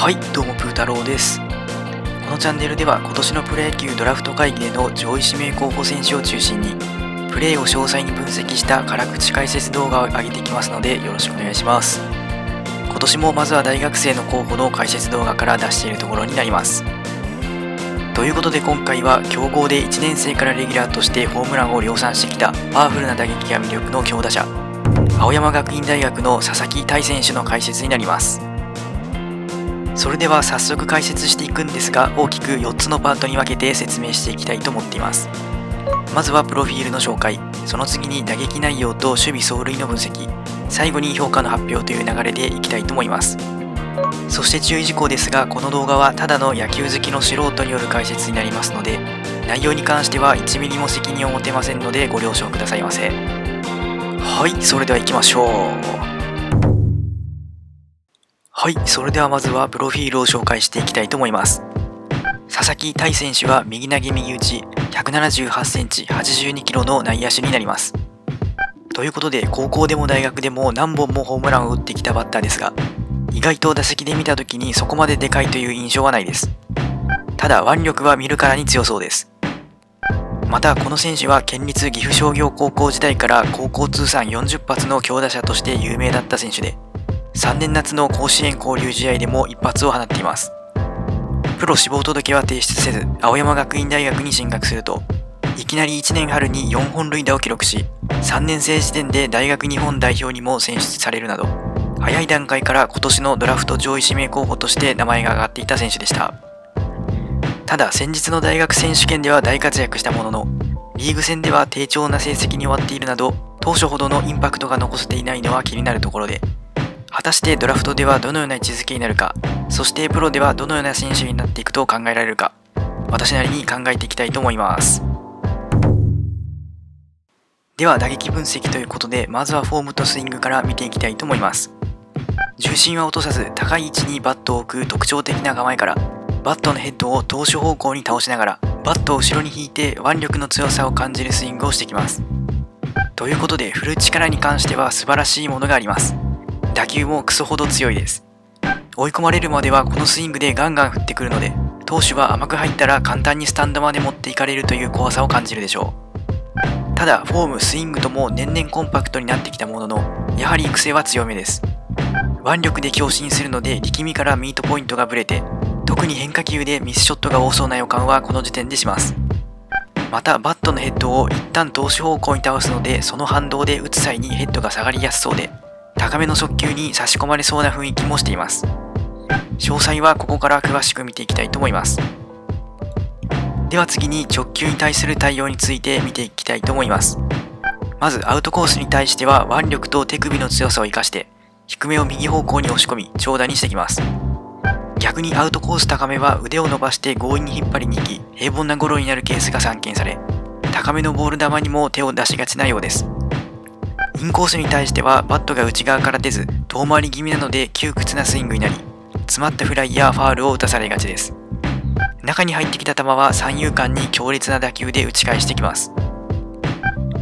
はいどうもプー太郎です。このチャンネルでは今年のプロ野球ドラフト会議での上位指名候補選手を中心にプレーを詳細に分析した辛口解説動画を上げていきますのでよろしくお願いします。今年もまずは大学生の候補の解説動画から出しているところになります。ということで今回は強豪で1年生からレギュラーとしてホームランを量産してきたパワフルな打撃が魅力の強打者青山学院大学の佐々木大選手の解説になります。それでは早速解説していくんですが大きく4つのパートに分けて説明していきたいと思っています。まずはプロフィールの紹介。その次に打撃内容と守備走塁の分析。最後に評価の発表という流れでいきたいと思います。そして注意事項ですがこの動画はただの野球好きの素人による解説になりますので内容に関しては1ミリも責任を持てませんのでご了承くださいませ。はいそれでは行きましょう。はい、それではまずはプロフィールを紹介していきたいと思います。佐々木大選手は右投げ右打ち178センチ82キロの内野手になります。ということで高校でも大学でも何本もホームランを打ってきたバッターですが意外と打席で見た時にそこまででかいという印象はないです。ただ腕力は見るからに強そうです。またこの選手は県立岐阜商業高校時代から高校通算40発の強打者として有名だった選手で3年夏の甲子園交流試合でも一発を放っています。プロ志望届は提出せず、青山学院大学に進学すると、いきなり1年春に4本塁打を記録し、3年生時点で大学日本代表にも選出されるなど、早い段階から今年のドラフト上位指名候補として名前が挙がっていた選手でした。ただ先日の大学選手権では大活躍したものの、リーグ戦では低調な成績に終わっているなど、当初ほどのインパクトが残せていないのは気になるところで、果たしてドラフトではどのような位置づけになるか、そしてプロではどのような選手になっていくと考えられるか、私なりに考えていきたいと思います。では打撃分析ということで、まずはフォームとスイングから見ていきたいと思います。重心は落とさず高い位置にバットを置く特徴的な構えから、バットのヘッドを投手方向に倒しながら、バットを後ろに引いて腕力の強さを感じるスイングをしてきます。ということで振る力に関しては素晴らしいものがあります。打球もクソほど強いです。追い込まれるまではこのスイングでガンガン振ってくるので、投手は甘く入ったら簡単にスタンドまで持っていかれるという怖さを感じるでしょう。ただ、フォーム、スイングとも年々コンパクトになってきたものの、やはり癖は強めです。腕力で強振するので力みからミートポイントがブレて、特に変化球でミスショットが多そうな予感はこの時点でします。またバットのヘッドを一旦投手方向に倒すのでその反動で打つ際にヘッドが下がりやすそうで高めの速球に差し込まれそうな雰囲気もしています。詳細はここから詳しく見ていきたいと思います。では次に直球に対する対応について見ていきたいと思います。まずアウトコースに対しては腕力と手首の強さを生かして低めを右方向に押し込み長打にしてきます。逆にアウトコース高めは腕を伸ばして強引に引っ張りに行き平凡なゴロになるケースが散見され高めのボール球にも手を出しがちなようです。インコースに対してはバットが内側から出ず遠回り気味なので窮屈なスイングになり詰まったフライやファールを打たされがちです。中に入ってきた球は三遊間に強烈な打球で打ち返してきます。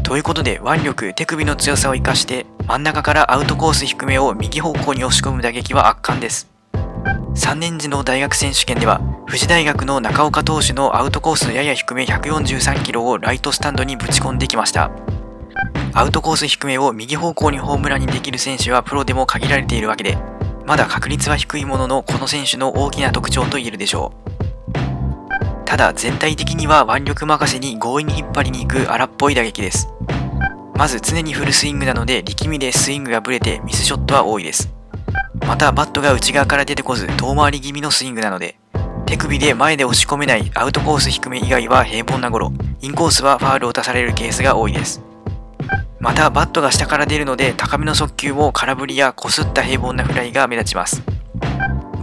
ということで腕力手首の強さを生かして真ん中からアウトコース低めを右方向に押し込む打撃は圧巻です。3年時の大学選手権では富士大学の中岡投手のアウトコースのやや低め143キロをライトスタンドにぶち込んできました。アウトコース低めを右方向にホームランにできる選手はプロでも限られているわけで、まだ確率は低いもののこの選手の大きな特徴と言えるでしょう。ただ全体的には腕力任せに強引に引っ張りに行く荒っぽい打撃です。まず常にフルスイングなので力みでスイングがブレてミスショットは多いです。またバットが内側から出てこず遠回り気味のスイングなので手首で前で押し込めないアウトコース低め以外は平凡なゴロインコースはファールを打たされるケースが多いです。またバットが下から出るので高めの速球も空振りやこすった平凡なフライが目立ちます。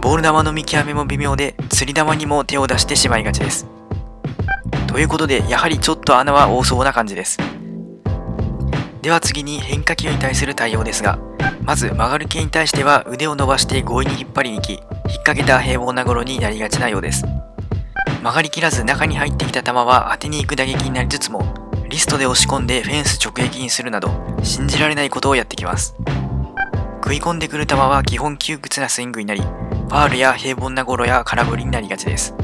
ボール球の見極めも微妙で釣り球にも手を出してしまいがちです。ということでやはりちょっと穴は多そうな感じです。では次に変化球に対する対応ですが、まず曲がる系に対しては腕を伸ばして強引に引っ張りに行き、引っ掛けた平凡なゴロになりがちなようです。曲がりきらず中に入ってきた球は当てに行く打撃になりつつもリストで押し込んでフェンス直撃にするなど信じられないことをやってきます食い込んでくる球は基本窮屈なスイングになりファールや平凡なゴロや空振りになりがちです。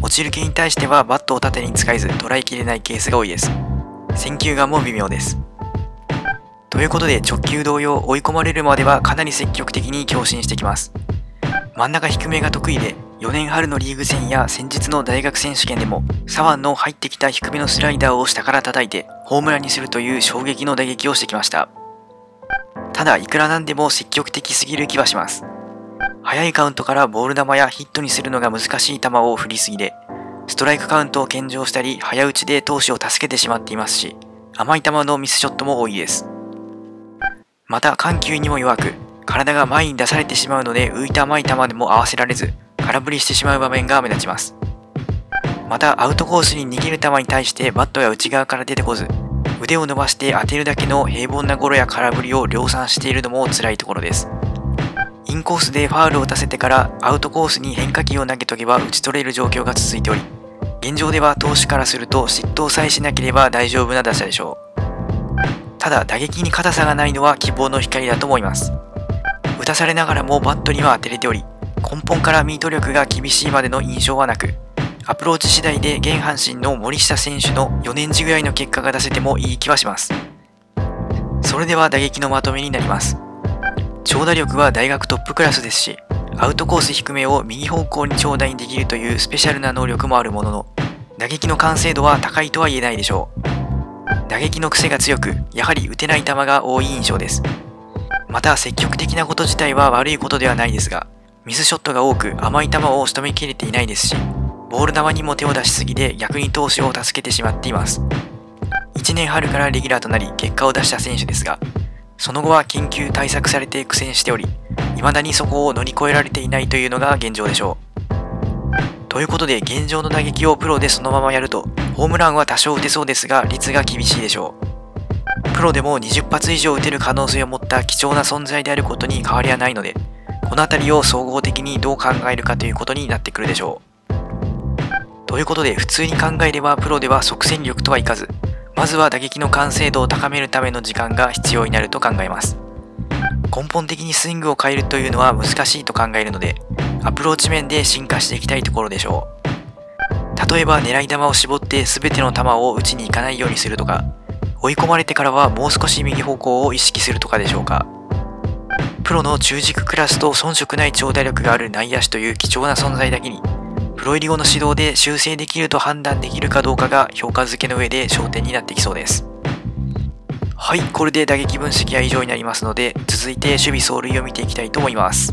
落ちる系に対してはバットを縦に使えず捉えきれないケースが多いです。選球眼も微妙です。ということで直球同様追い込まれるまではかなり積極的に強振してきます。真ん中低めが得意で4年春のリーグ戦や先日の大学選手権でも左腕の入ってきた低めのスライダーを下から叩いてホームランにするという衝撃の打撃をしてきました。ただいくらなんでも積極的すぎる気はします。早いカウントからボール球やヒットにするのが難しい球を振りすぎでストライクカウントを献上したり早打ちで投手を助けてしまっていますし甘い球のミスショットも多いです。また緩急にも弱く体が前に出されてしまうので浮いた甘い球でも合わせられず空振りしてしまう場面が目立ちます。またアウトコースに逃げる球に対してバットが内側から出てこず、腕を伸ばして当てるだけの平凡なゴロや空振りを量産しているのも辛いところです。インコースでファールを打たせてからアウトコースに変化球を投げとけば打ち取れる状況が続いており、現状では投手からすると失投さえしなければ大丈夫な打者でしょう。ただ打撃に硬さがないのは希望の光だと思います。打たされながらもバットには当てれており、根本からミート力が厳しいまでの印象はなく、アプローチ次第で現阪神の森下選手の4年時ぐらいの結果が出せてもいい気はします。それでは打撃のまとめになります。長打力は大学トップクラスですし、アウトコース低めを右方向に長打にできるというスペシャルな能力もあるものの、打撃の完成度は高いとは言えないでしょう。打撃の癖が強く、やはり打てない球が多い印象です。また積極的なこと自体は悪いことではないですが、ミスショットが多く甘い球を仕留めきれていないですし、ボール球にも手を出しすぎで逆に投手を助けてしまっています。1年春からレギュラーとなり結果を出した選手ですが、その後は緊急対策されて苦戦しており、未だにそこを乗り越えられていないというのが現状でしょう。ということで現状の打撃をプロでそのままやると、ホームランは多少打てそうですが率が厳しいでしょう。プロでも20発以上打てる可能性を持った貴重な存在であることに変わりはないので、この辺りを総合的にどう考えるかということになってくるでしょう。ということで普通に考えればプロでは即戦力とはいかず、まずは打撃の完成度を高めるための時間が必要になると考えます。根本的にスイングを変えるというのは難しいと考えるので、アプローチ面で進化していきたいところでしょう。例えば狙い球を絞って全ての球を打ちに行かないようにするとか、追い込まれてからはもう少し右方向を意識するとかでしょうか。プロの中軸クラスと遜色ない長打力がある内野手という貴重な存在だけに、プロ入り後の指導で修正できると判断できるかどうかが評価付けの上で焦点になってきそうです。はい、これで打撃分析は以上になりますので、続いて守備走塁を見ていきたいと思います。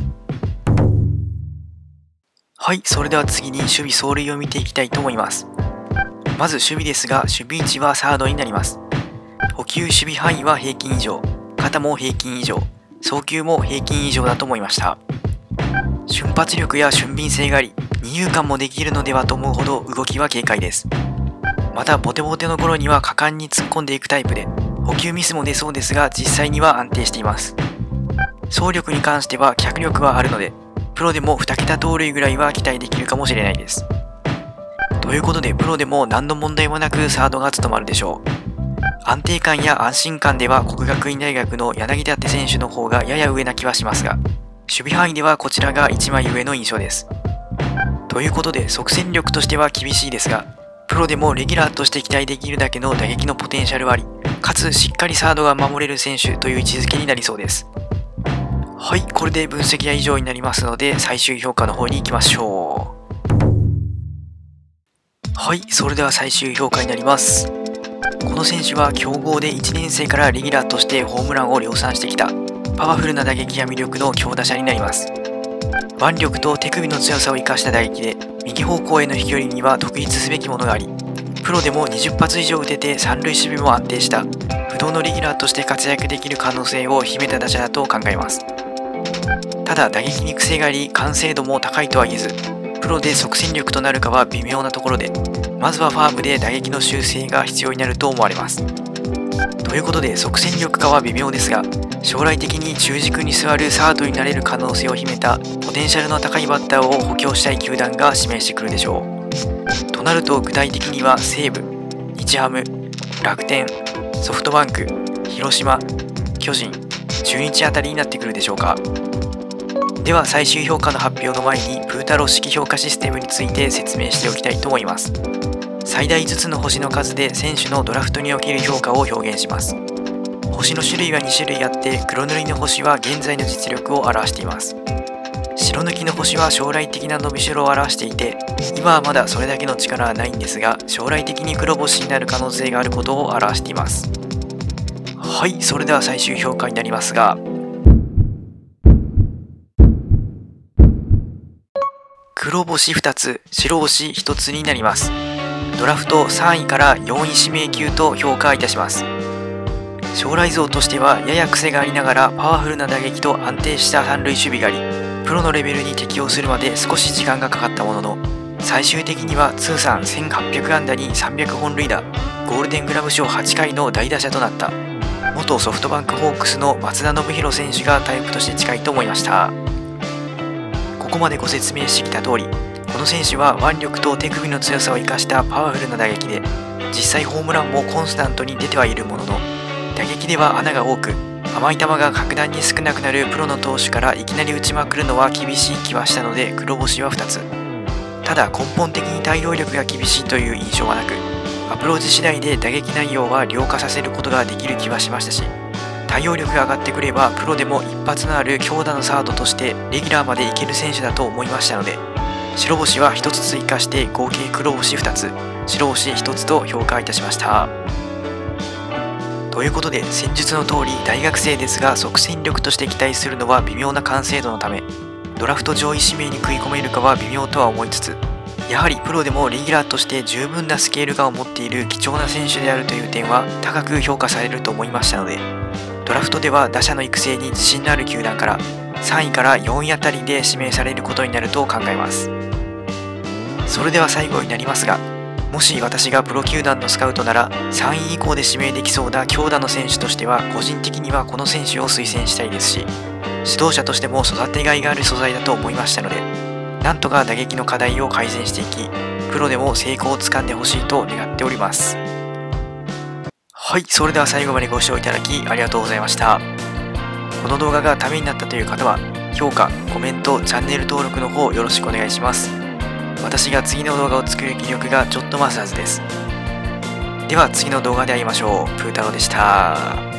はい、それでは次に守備走塁を見ていきたいと思います。まず守備ですが、守備位置はサードになります。補給守備範囲は平均以上、肩も平均以上、送球も平均以上だと思いました。瞬発力や俊敏性があり二遊間もできるのではと思うほど動きは軽快です。またボテボテの頃には果敢に突っ込んでいくタイプで補給ミスも出そうですが実際には安定しています。走力に関しては脚力はあるのでプロでも2桁盗塁ぐらいは期待できるかもしれないです。ということでプロでも何の問題もなくサードが務まるでしょう。安定感や安心感では国学院大学の柳田選手の方がやや上な気はしますが、守備範囲ではこちらが一枚上の印象です。ということで即戦力としては厳しいですが、プロでもレギュラーとして期待できるだけの打撃のポテンシャルはあり、かつしっかりサードが守れる選手という位置づけになりそうです。はい、これで分析は以上になりますので、最終評価の方に行きましょう。はい、それでは最終評価になります。この選手は強豪で1年生からレギュラーとしてホームランを量産してきた。パワフルな打撃や魅力の強打者になります。腕力と手首の強さを生かした打撃で右方向への飛距離には特筆すべきものがありプロでも20発以上打てて三塁守備も安定した。不動のレギュラーとして活躍できる可能性を秘めた打者だと考えます。ただ打撃に癖があり完成度も高いとは言えずプロで即戦力となるかは微妙なところでまずはファームで打撃の修正が必要になると思われます。ということで即戦力化は微妙ですが将来的に中軸に座るサードになれる可能性を秘めたポテンシャルの高いバッターを補強したい球団が指名してくるでしょう。となると具体的には西武、日ハム、楽天、ソフトバンク、広島、巨人、中日あたりになってくるでしょうか。では最終評価の発表の前にプータロー式評価システムについて説明しておきたいと思います。最大5つの星の数で選手のドラフトにおける評価を表現します。星の種類は2種類あって黒塗りの星は現在の実力を表しています。白抜きの星は将来的な伸びしろを表していて今はまだそれだけの力はないんですが将来的に黒星になる可能性があることを表しています。はいそれでは最終評価になりますが黒星2つ白星1つになります。ドラフト3位から4位指名級と評価いたします。将来像としてはやや癖がありながらパワフルな打撃と安定した三塁守備があり。プロのレベルに適応するまで少し時間がかかったものの最終的には通算1800安打に300本塁打。ゴールデングラブ賞8回の大打者となった。元ソフトバンクホークスの松田宣浩選手がタイプとして近いと思いました。こまでご説明してきた通りこの選手は腕力と手首の強さを生かしたパワフルな打撃で実際ホームランもコンスタントに出てはいるものの打撃では穴が多く甘い球が格段に少なくなるプロの投手からいきなり打ちまくるのは厳しい気はしたので黒星は2つ。ただ根本的に対応力が厳しいという印象はなくアプローチ次第で打撃内容は良化させることができる気はしましたし対応力が上がってくればプロでも一発のある強打のサードとしてレギュラーまでいける選手だと思いましたので白星は1つ追加して合計黒星2つ白星1つと評価いたしました。ということで戦術の通り大学生ですが即戦力として期待するのは微妙な完成度のためドラフト上位指名に食い込めるかは微妙とは思いつつやはりプロでもレギュラーとして十分なスケール感を持っている貴重な選手であるという点は高く評価されると思いましたのでドラフトでは打者の育成に自信のある球団から3位から4位あたりで指名されることになると考えます。それでは最後になりますがもし私がプロ球団のスカウトなら3位以降で指名できそうな強打の選手としては個人的にはこの選手を推薦したいですし指導者としても育てがいがある素材だと思いましたのでなんとか打撃の課題を改善していきプロでも成功をつかんでほしいと願っております。はいそれでは最後までご視聴いただきありがとうございましたこの動画がためになったという方は評価コメントチャンネル登録の方よろしくお願いします私が次の動画を作る気力がちょっと増すはずです。では次の動画で会いましょう。プータロでした。